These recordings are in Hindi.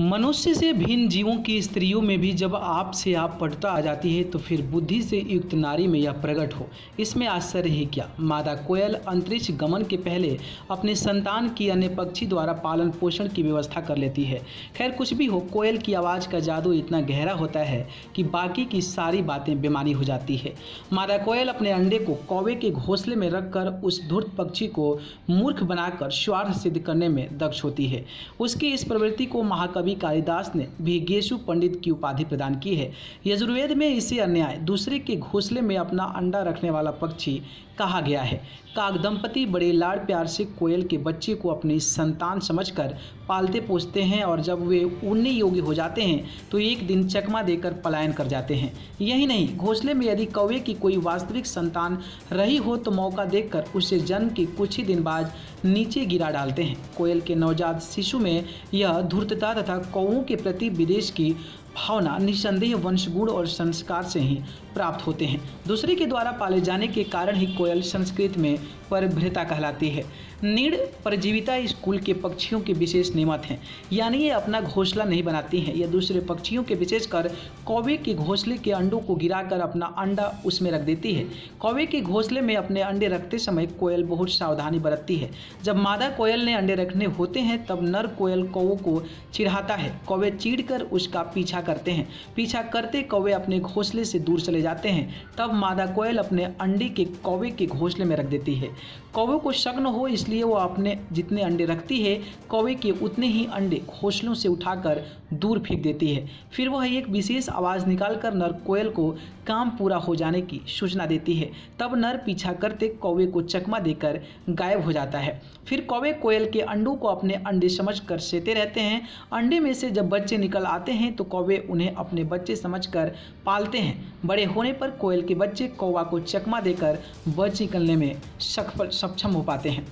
मनुष्य से भिन्न जीवों की स्त्रियों में भी जब आप से आप पढ़ता आ जाती है तो फिर बुद्धि से युक्त नारी में यह प्रकट हो। इसमें आश्चर्य ही क्या? मादा कोयल अंतरिक्ष गमन के पहले अपने संतान की अन्य पक्षी द्वारा पालन पोषण की व्यवस्था कर लेती है। खैर, कुछ भी हो, कोयल की आवाज़ का जादू इतना गहरा होता है कि बाकी की सारी बातें बेमानी हो जाती है। मादा कोयल अपने अंडे को कौवे के घोंसले में रखकर उस धूर्त पक्षी को मूर्ख बनाकर स्वार्थ सिद्ध करने में दक्ष होती है। उसकी इस प्रवृत्ति को महाकवि कवि कालिदास ने भीगेशु पंडित की उपाधि प्रदान की है। यजुर्वेद में इसे अन्याय, दूसरे के घोंसले में अपना अंडा रखने वाला पक्षी कहा गया है। काग दंपति बड़े लाड़ प्यार से कोयल के बच्चे को अपनी संतान समझकर पालते पोसते हैं और जब वे उड़ने योग्य हो जाते हैं तो एक दिन चकमा देकर पलायन कर जाते हैं। यही नहीं, घोंसले में यदि कौवे की कोई वास्तविक संतान रही हो तो मौका देखकर उसे जन्म के कुछ ही दिन बाद नीचे गिरा डालते हैं। कोयल के नवजात शिशु में यह धूर्तता तथा कौओं के प्रति विदेश की भावना निसंदेह, वंशगुण और संस्कार से ही प्राप्त होते हैं। दूसरे के द्वारा पाले जाने के कारण ही कोयल संस्कृत में परभृता कहलाती है। नीड़ परजीविता इस कुल के पक्षियों के विशेष नियमत हैं। यानी ये अपना घोंसला नहीं बनाती हैं, यह दूसरे पक्षियों के विशेषकर कौवे के घोंसले के अंडों को गिराकर अपना अंडा उसमें रख देती है। कौवे के घोंसले में अपने अंडे रखते समय कोयल बहुत सावधानी बरतती है। जब मादा कोयल ने अंडे रखने होते हैं, तब नर कोयल कौवों को चिढ़ाता है। कौवे चीड़ उसका पीछा करते हैं। पीछा करते कौवे अपने घोंसले से दूर चले जाते हैं। तब मादा कोयल अपने अंडे के कौवे के घोंसले में रख देती है। कौवे को शक न हो इसलिए वो अपने जितने अंडे रखती है, कौवे के उतने ही अंडे घोंसलों से उठाकर दूर फेंक देती है। फिर वह एक विशेष आवाज़ निकालकर नर कोयल को काम पूरा हो जाने की सूचना देती है। तब नर पीछा करते कौवे को चकमा देकर गायब हो जाता है। फिर कौवे कोयल के अंडों को अपने अंडे समझकर सेते रहते हैं। अंडे में से जब बच्चे निकल आते हैं तो कौवे उन्हें अपने बच्चे समझकर पालते हैं। बड़े होने पर कोयल के बच्चे कौवा को चकमा देकर बच निकलने में सक्षम हो पाते हैं।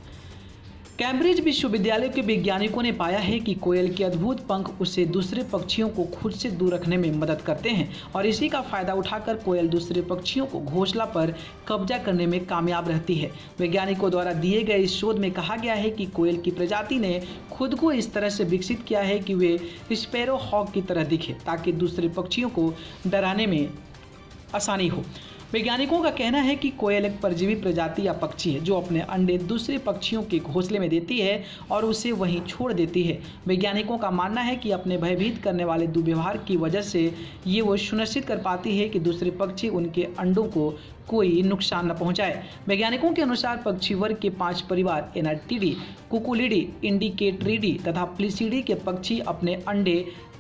कैम्ब्रिज विश्वविद्यालय के वैज्ञानिकों ने पाया है कि कोयल के अद्भुत पंख उसे दूसरे पक्षियों को खुद से दूर रखने में मदद करते हैं और इसी का फ़ायदा उठाकर कोयल दूसरे पक्षियों को घोंसला पर कब्जा करने में कामयाब रहती है। वैज्ञानिकों द्वारा दिए गए इस शोध में कहा गया है कि कोयल की प्रजाति ने खुद को इस तरह से विकसित किया है कि वे स्पेरो हॉक की तरह दिखे ताकि दूसरे पक्षियों को डराने में आसानी हो। वैज्ञानिकों का कहना है कि कोयल एक परजीवी प्रजाति या पक्षी है, जो अपने अंडे दूसरे पक्षियों के घोंसले में देती है और उसे वहीं छोड़ देती है। वैज्ञानिकों का मानना है कि अपने भयभीत करने वाले दुर्व्यवहार की वजह से ये वो सुनिश्चित कर पाती है कि दूसरे पक्षी उनके अंडों को कोई नुकसान न पहुँचाए। वैज्ञानिकों के अनुसार पक्षी वर्ग के पाँच परिवार एनाटीडी कुकुलिडी, इंडिकेटरीडी तथा प्लिसिडी के पक्षी अपने अंडे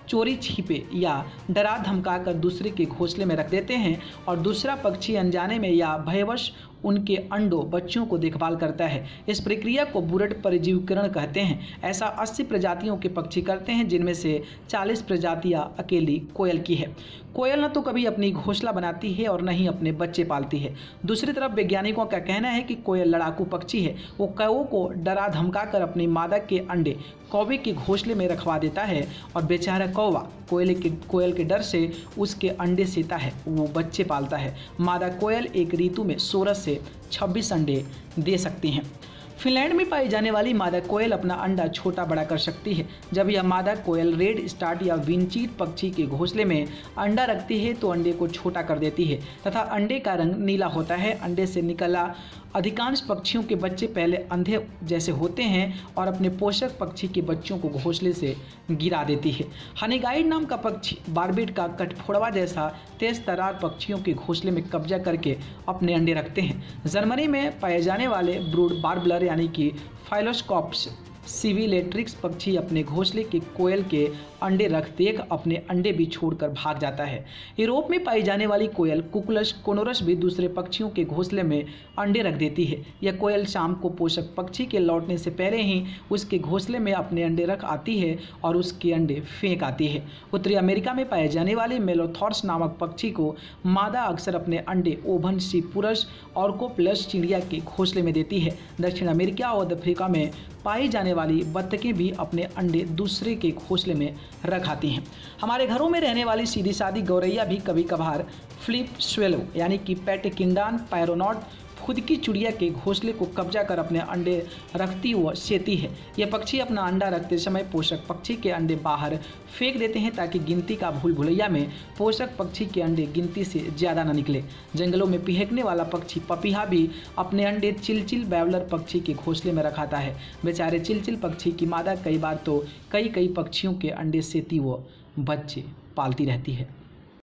चोरी, छिपे या डरा, धमका कर दूसरे के घोंसले में रख देते हैं और दूसरा पक्षी अनजाने में या भयवश उनके अंडों बच्चों को देखभाल करता है। इस प्रक्रिया को बुरट परिजीवकरण कहते हैं। ऐसा 80 प्रजातियों के पक्षी करते हैं, जिनमें से 40 प्रजातियाँ अकेली कोयल की है। कोयल न तो कभी अपनी घोंसला बनाती है और न ही अपने बच्चे पालती है। दूसरी तरफ़ वैज्ञानिकों का कहना है कि कोयल लड़ाकू पक्षी है। वो कौओं को डरा धमका कर अपनी मादा के अंडे कौवे के घोंसले में रखवा देता है और बेचारा कौवा कोयले के, कोयल के डर से उसके अंडे सीता है। वो बच्चे पालता है। मादा कोयल एक ऋतु में सोलह से छब्बीस अंडे दे सकती हैं। फिनलैंड में पाई जाने वाली मादा कोयल अपना अंडा छोटा बड़ा कर सकती है। जब यह मादा कोयल रेड स्टार्ट या विंचीट पक्षी के घोंसले में अंडा रखती है तो अंडे को छोटा कर देती है। तथा अंडे का रंग नीला होता है। अंडे से निकला अधिकांश पक्षियों के बच्चे पहले अंधे जैसे होते हैं और अपने पोषक पक्षी के बच्चों को घोंसले से गिरा देती है। हनीगाइड नाम का पक्षी बारबेट का कटफोड़वा जैसा तेज तरार पक्षियों के घोंसले में कब्जा करके अपने अंडे रखते हैं। जर्मनी में पाए जाने वाले ब्रूड बार्बलर यानी कि फाइलोस्कॉप्स सिविलेट्रिक्स पक्षी अपने घोंसले के कोयल के अंडे रख देख अपने अंडे भी छोड़कर भाग जाता है। यूरोप में पाई जाने वाली कोयल कुकुलस कोनोरस भी दूसरे पक्षियों के घोंसले में अंडे रख देती है। यह कोयल शाम को पोषक पक्षी के लौटने से पहले ही उसके घोंसले में अपने अंडे रख आती है और उसके अंडे फेंक आती है। उत्तरी अमेरिका में पाए जाने वाले मेलोथॉर्स नामक पक्षी को मादा अक्सर अपने अंडे ओभन सी पुरुष और को प्लस चिड़िया के घोंसले में देती है। दक्षिण अमेरिका और अफ्रीका में पाई जाने वाली बत्तखें भी अपने अंडे दूसरे के घोंसले में रखाती हैं। हमारे घरों में रहने वाली सीधी सादी गौरैया भी कभी कभार फ्लिप स्वेलो, यानी कि पेट किंडान, पैरोनॉट खुद की चिड़िया के घोंसले को कब्जा कर अपने अंडे रखती व सेती है। यह पक्षी अपना अंडा रखते समय पोषक पक्षी के अंडे बाहर फेंक देते हैं ताकि गिनती का भूल भुलैया में पोषक पक्षी के अंडे गिनती से ज़्यादा न निकले। जंगलों में पिहकने वाला पक्षी पपीहा भी अपने अंडे चिलचिल बैवलर पक्षी के घोंसले में रखाता है। बेचारे चिलचिल पक्षी की मादा कई बार तो कई कई पक्षियों के अंडे सेती व बच्चे पालती रहती है।